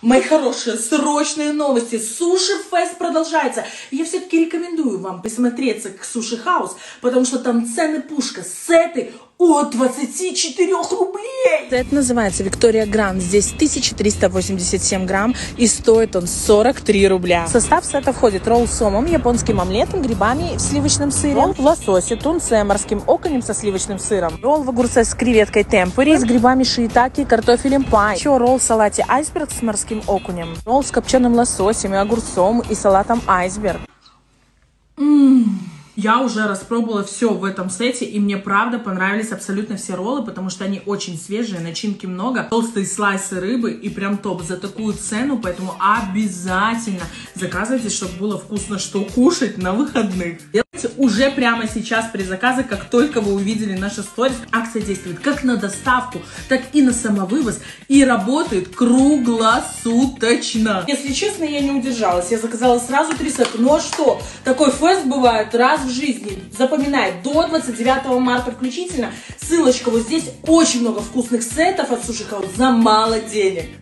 Мои хорошие, срочные новости. Суши Фест продолжается. Я все-таки рекомендую вам присмотреться к Суши Хаус, потому что там цены пушка, сеты от 24 рублей. Это называется Виктория Гранд. Здесь 1387 грамм и стоит он 43 рубля. В состав сета входит ролл с сомом, японским омлетом, грибами в сливочном сыре, ролл в лососе, тунце, морским окунем со сливочным сыром, ролл в огурце с креветкой темпури, с грибами шиитаки, картофелем пай, еще ролл в салате айсберг с морским окунем, ролл с копченым лососем и огурцом и салатом айсберг. Я уже распробовала все в этом сете, и мне правда понравились абсолютно все роллы, потому что они очень свежие, начинки много, толстые слайсы рыбы и прям топ за такую цену, поэтому обязательно заказывайте, чтобы было вкусно что кушать на выходных. Уже прямо сейчас при заказе, как только вы увидели наши сторис. Акция действует как на доставку, так и на самовывоз и работает круглосуточно. Если честно, я не удержалась, я заказала сразу три сета. Ну а что, такой фест бывает раз в жизни. Запоминай, до 29 марта включительно. Ссылочка вот здесь. Очень много вкусных сетов от Суши за мало денег.